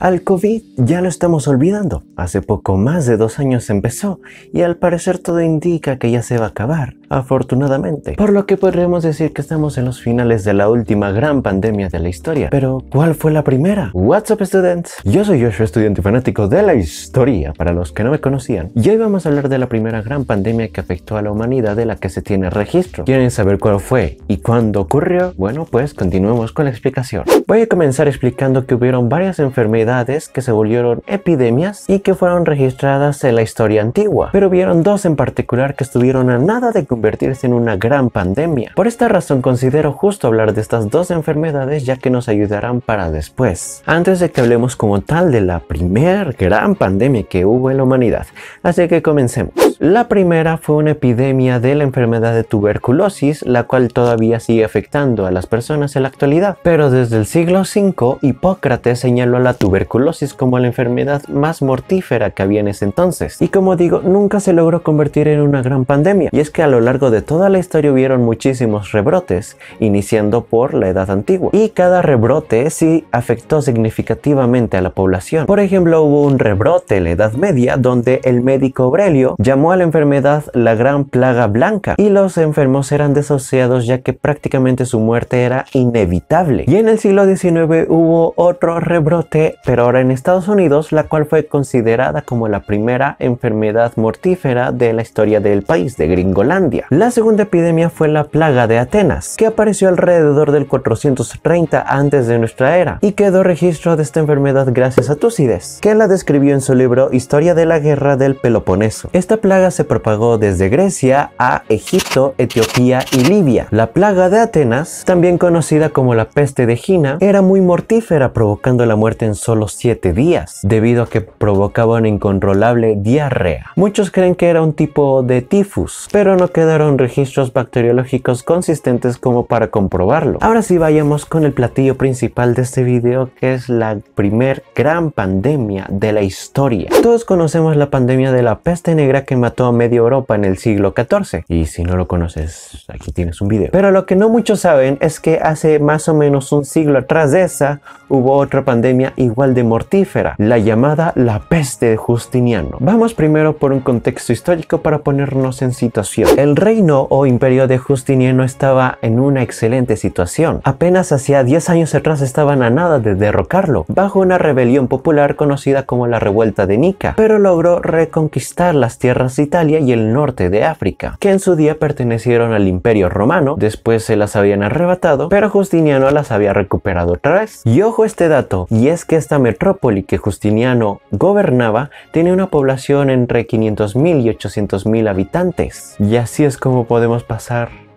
Al COVID ya lo estamos olvidando. Hace poco más de dos años empezó y al parecer todo indica que ya se va a acabar, afortunadamente. Por lo que podríamos decir que estamos en los finales de la última gran pandemia de la historia. Pero, ¿cuál fue la primera? What's up students? Yo soy Joshua, estudiante fanático de la historia, para los que no me conocían. Y hoy vamos a hablar de la primera gran pandemia que afectó a la humanidad de la que se tiene registro. ¿Quieren saber cuál fue y cuándo ocurrió? Bueno, pues continuemos con la explicación. Voy a comenzar explicando que hubieron varias enfermedades que se volvieron epidemias y que fueron registradas en la historia antigua, pero hubieron dos en particular que estuvieron a nada de convertirse en una gran pandemia. Por esta razón considero justo hablar de estas dos enfermedades ya que nos ayudarán para después, antes de que hablemos como tal de la primer gran pandemia que hubo en la humanidad. Así que comencemos. La primera fue una epidemia de la enfermedad de tuberculosis, la cual todavía sigue afectando a las personas en la actualidad, pero desde el siglo V Hipócrates señaló la tuberculosis tuberculosis como la enfermedad más mortífera que había en ese entonces. Y como digo, nunca se logró convertir en una gran pandemia. Y es que a lo largo de toda la historia hubieron muchísimos rebrotes, iniciando por la edad antigua. Y cada rebrote sí afectó significativamente a la población. Por ejemplo, hubo un rebrote en la Edad Media donde el médico Aurelio llamó a la enfermedad la gran plaga blanca y los enfermos eran desahuciados ya que prácticamente su muerte era inevitable. Y en el siglo XIX hubo otro rebrote pero ahora en Estados Unidos, la cual fue considerada como la primera enfermedad mortífera de la historia del país, de Gringolandia. La segunda epidemia fue la plaga de Atenas, que apareció alrededor del 430 antes de nuestra era, y quedó registro de esta enfermedad gracias a Túcides, que la describió en su libro Historia de la Guerra del Peloponeso. Esta plaga se propagó desde Grecia a Egipto, Etiopía y Libia. La plaga de Atenas, también conocida como la peste de Gina, era muy mortífera, provocando la muerte en solo los 7 días, debido a que provocaba una incontrolable diarrea. Muchos creen que era un tipo de tifus, pero no quedaron registros bacteriológicos consistentes como para comprobarlo. Ahora sí vayamos con el platillo principal de este video, que es la primer gran pandemia de la historia. Todos conocemos la pandemia de la peste negra que mató a media Europa en el siglo XIV, y si no lo conoces, aquí tienes un video. Pero lo que no muchos saben es que hace más o menos un siglo atrás de esa, hubo otra pandemia igual de mortífera, la llamada la peste de Justiniano. Vamos primero por un contexto histórico para ponernos en situación. El reino o imperio de Justiniano estaba en una excelente situación. Apenas hacía 10 años atrás estaban a nada de derrocarlo, bajo una rebelión popular conocida como la revuelta de Nica, pero logró reconquistar las tierras de Italia y el norte de África, que en su día pertenecieron al imperio romano, después se las habían arrebatado, pero Justiniano las había recuperado otra vez. Y ojo este dato, y es que esta metrópoli que Justiniano gobernaba tenía una población entre 500.000 y 800.000 habitantes. Y así es como podemos pasar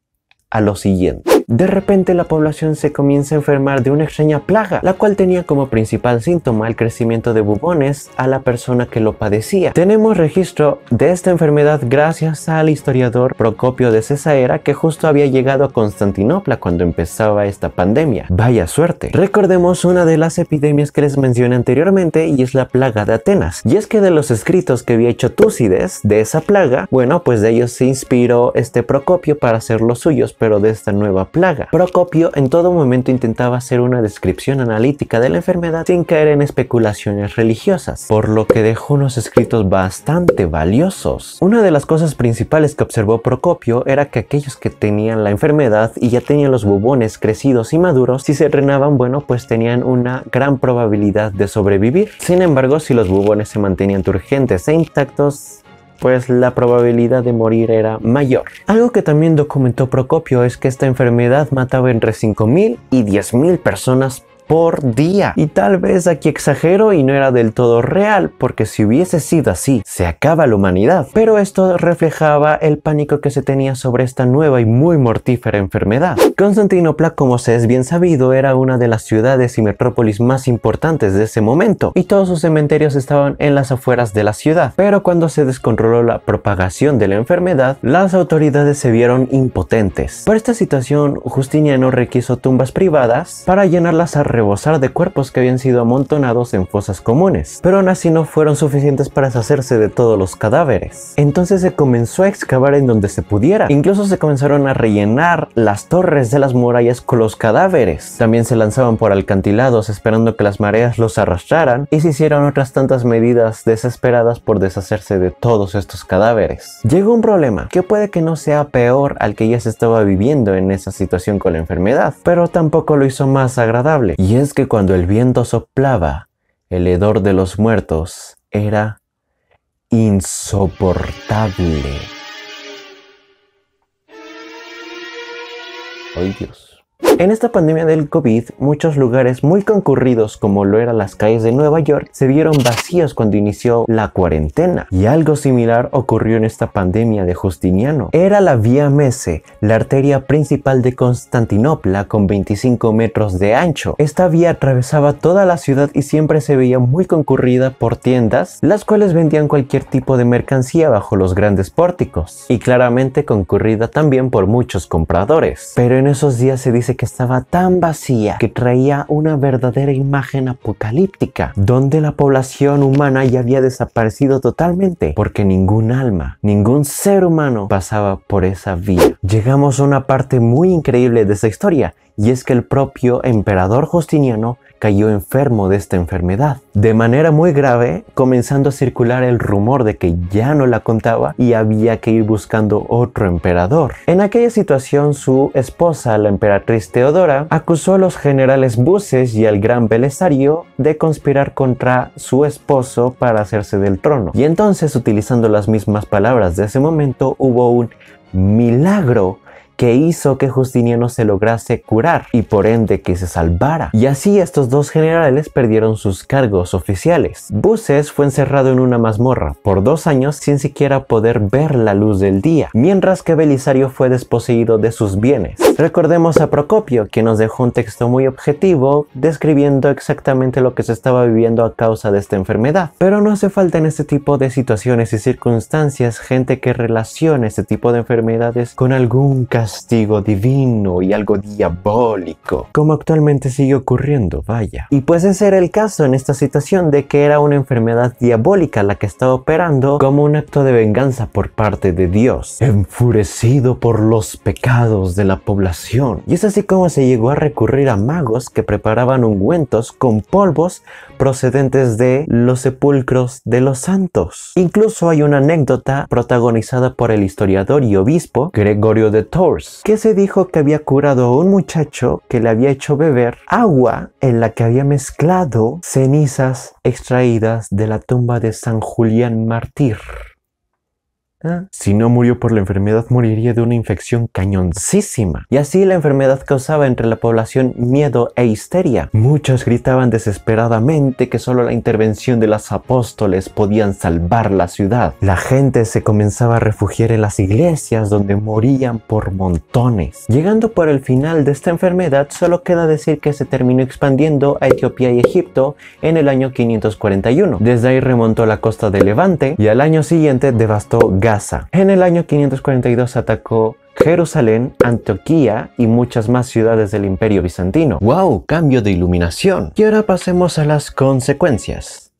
a lo siguiente. De repente la población se comienza a enfermar de una extraña plaga, la cual tenía como principal síntoma el crecimiento de bubones a la persona que lo padecía. Tenemos registro de esta enfermedad gracias al historiador Procopio de Cesaera que justo había llegado a Constantinopla cuando empezaba esta pandemia. Vaya suerte. Recordemos una de las epidemias que les mencioné anteriormente y es la plaga de Atenas. Y es que de los escritos que había hecho Túcides de esa plaga, bueno, pues de ellos se inspiró este Procopio para hacer los suyos, pero de esta nueva plaga Procopio en todo momento intentaba hacer una descripción analítica de la enfermedad sin caer en especulaciones religiosas, por lo que dejó unos escritos bastante valiosos. Una de las cosas principales que observó Procopio era que aquellos que tenían la enfermedad y ya tenían los bubones crecidos y maduros, si se drenaban, bueno, pues tenían una gran probabilidad de sobrevivir. Sin embargo, si los bubones se mantenían turgentes e intactos, pues la probabilidad de morir era mayor. Algo que también documentó Procopio es que esta enfermedad mataba entre 5.000 y 10.000 personas por día. Y tal vez aquí exagero y no era del todo real, porque si hubiese sido así, se acaba la humanidad. Pero esto reflejaba el pánico que se tenía sobre esta nueva y muy mortífera enfermedad. Constantinopla, como se es bien sabido, era una de las ciudades y metrópolis más importantes de ese momento, y todos sus cementerios estaban en las afueras de la ciudad. Pero cuando se descontroló la propagación de la enfermedad, las autoridades se vieron impotentes. Por esta situación, Justiniano requiso tumbas privadas para llenarlas a rebosar de cuerpos que habían sido amontonados en fosas comunes, pero aún así no fueron suficientes para deshacerse de todos los cadáveres. Entonces se comenzó a excavar en donde se pudiera, incluso se comenzaron a rellenar las torres de las murallas con los cadáveres. También se lanzaban por alcantilados esperando que las mareas los arrastraran y se hicieron otras tantas medidas desesperadas por deshacerse de todos estos cadáveres. Llegó un problema, que puede que no sea peor al que ya se estaba viviendo en esa situación con la enfermedad, pero tampoco lo hizo más agradable. Es que cuando el viento soplaba, el hedor de los muertos era insoportable. ¡Ay Dios! En esta pandemia del COVID, muchos lugares muy concurridos como lo eran las calles de Nueva York se vieron vacíos cuando inició la cuarentena. Y algo similar ocurrió en esta pandemia de Justiniano. Era la Vía Mese, la arteria principal de Constantinopla con 25 metros de ancho. Esta vía atravesaba toda la ciudad y siempre se veía muy concurrida por tiendas, las cuales vendían cualquier tipo de mercancía bajo los grandes pórticos. Y claramente concurrida también por muchos compradores. Pero en esos días se dice que estaba tan vacía que traía una verdadera imagen apocalíptica, donde la población humana ya había desaparecido totalmente, porque ningún alma, ningún ser humano pasaba por esa vía. Llegamos a una parte muy increíble de esa historia, y es que el propio emperador Justiniano cayó enfermo de esta enfermedad. De manera muy grave, comenzando a circular el rumor de que ya no la contaba y había que ir buscando otro emperador. En aquella situación, su esposa, la emperatriz Teodora, acusó a los generales Buses y al gran Belisario de conspirar contra su esposo para hacerse del trono. Y entonces, utilizando las mismas palabras de ese momento, hubo un milagro que hizo que Justiniano se lograse curar y por ende que se salvara. Y así estos dos generales perdieron sus cargos oficiales. Buses fue encerrado en una mazmorra por dos años sin siquiera poder ver la luz del día, mientras que Belisario fue desposeído de sus bienes. Recordemos a Procopio, que nos dejó un texto muy objetivo describiendo exactamente lo que se estaba viviendo a causa de esta enfermedad. Pero no hace falta en este tipo de situaciones y circunstancias gente que relacione este tipo de enfermedades con algún castigo divino y algo diabólico, como actualmente sigue ocurriendo, vaya. Y pues ese era el caso en esta situación de que era una enfermedad diabólica la que estaba operando como un acto de venganza por parte de Dios, enfurecido por los pecados de la población. Y es así como se llegó a recurrir a magos que preparaban ungüentos con polvos procedentes de los sepulcros de los santos. Incluso hay una anécdota protagonizada por el historiador y obispo Gregorio de Tours que se dijo que había curado a un muchacho que le había hecho beber agua en la que había mezclado cenizas extraídas de la tumba de San Julián Mártir. Ah. Si no murió por la enfermedad, moriría de una infección cañoncísima. Y así la enfermedad causaba entre la población miedo e histeria. Muchos gritaban desesperadamente que solo la intervención de los apóstoles podían salvar la ciudad. La gente se comenzaba a refugiar en las iglesias donde morían por montones. Llegando por el final de esta enfermedad, solo queda decir que se terminó expandiendo a Etiopía y Egipto en el año 541. Desde ahí remontó la costa de Levante y al año siguiente devastó Gaza en el año 542 atacó Jerusalén, Antioquía y muchas más ciudades del Imperio Bizantino. ¡Wow! Cambio de iluminación. Y ahora pasemos a las consecuencias.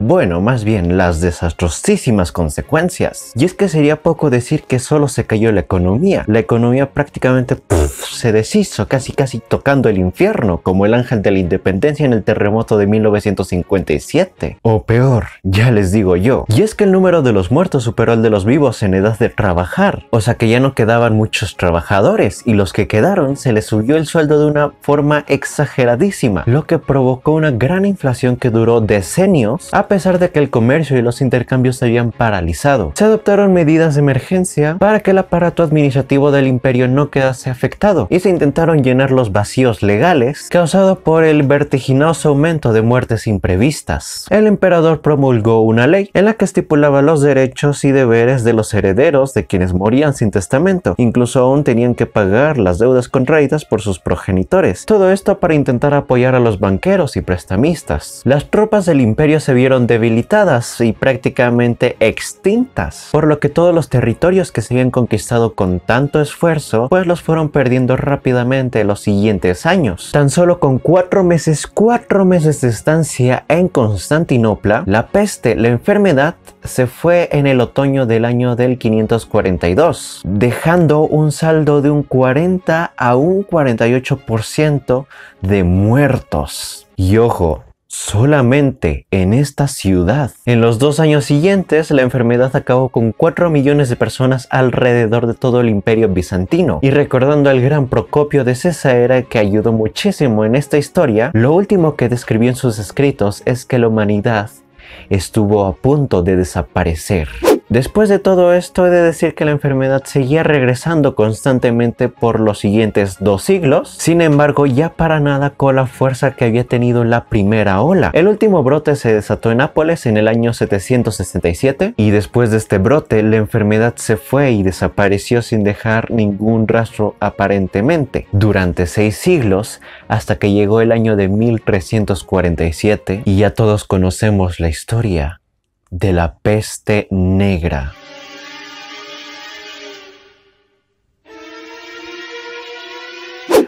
Bueno, más bien las desastrosísimas consecuencias. Y es que sería poco decir que solo se cayó la economía. La economía prácticamente se deshizo, casi casi tocando el infierno, como el ángel de la independencia en el terremoto de 1957. O peor, ya les digo yo. Y es que el número de los muertos superó al de los vivos en edad de trabajar. O sea que ya no quedaban muchos trabajadores y los que quedaron se les subió el sueldo de una forma exageradísima, lo que provocó una gran inflación que duró decenios pesar de que el comercio y los intercambios se habían paralizado. Se adoptaron medidas de emergencia para que el aparato administrativo del imperio no quedase afectado y se intentaron llenar los vacíos legales causados por el vertiginoso aumento de muertes imprevistas. El emperador promulgó una ley en la que estipulaba los derechos y deberes de los herederos de quienes morían sin testamento. Incluso aún tenían que pagar las deudas contraídas por sus progenitores. Todo esto para intentar apoyar a los banqueros y prestamistas. Las tropas del imperio se vieron vieron debilitadas y prácticamente extintas, por lo que todos los territorios que se habían conquistado con tanto esfuerzo, pues los fueron perdiendo rápidamente los siguientes años. Tan solo con cuatro meses, cuatro meses de estancia en Constantinopla, la peste, la enfermedad, se fue en el otoño del año del 542, dejando un saldo de un 40 a un 48% de muertos. Y ojo, solamente en esta ciudad. En los dos años siguientes, la enfermedad acabó con 4 millones de personas alrededor de todo el imperio bizantino. Y recordando al gran Procopio de Cesarea que ayudó muchísimo en esta historia, lo último que describió en sus escritos es que la humanidad estuvo a punto de desaparecer. Después de todo esto, he de decir que la enfermedad seguía regresando constantemente por los siguientes dos siglos, sin embargo ya para nada con la fuerza que había tenido la primera ola. El último brote se desató en Nápoles en el año 767 y después de este brote la enfermedad se fue y desapareció sin dejar ningún rastro aparentemente. Durante seis siglos hasta que llegó el año de 1347 y ya todos conocemos la historia de la peste negra.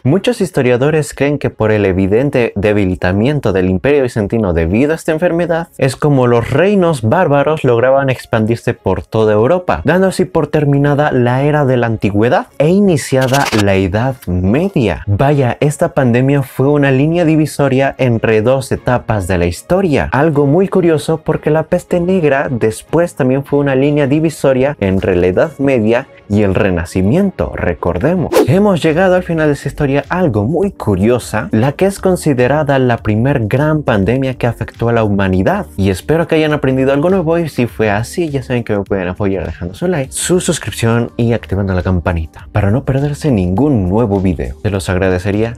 Muchos historiadores creen que por el evidente debilitamiento del imperio bizantino debido a esta enfermedad, es como los reinos bárbaros lograban expandirse por toda Europa, dando así por terminada la era de la antigüedad e iniciada la Edad Media. Vaya, esta pandemia fue una línea divisoria entre dos etapas de la historia, algo muy curioso porque la peste negra después también fue una línea divisoria entre la Edad Media y el Renacimiento, recordemos. Hemos llegado al final de esta historia algo muy curiosa, la que es considerada la primer gran pandemia que afectó a la humanidad. Y espero que hayan aprendido algo nuevo y si fue así, ya saben que me pueden apoyar dejando su like, su suscripción y activando la campanita para no perderse ningún nuevo video. Se los agradecería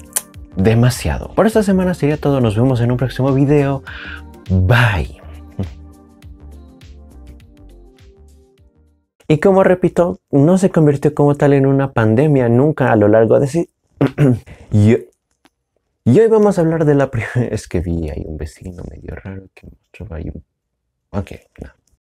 demasiado. Por esta semana sería todo, nos vemos en un próximo video. Bye. Y como repito, no se convirtió como tal en una pandemia nunca a lo largo de, y, y, hoy vamos a hablar de la primera... Es que vi ahí un vecino medio raro que mostraba ahí un... Ok, no.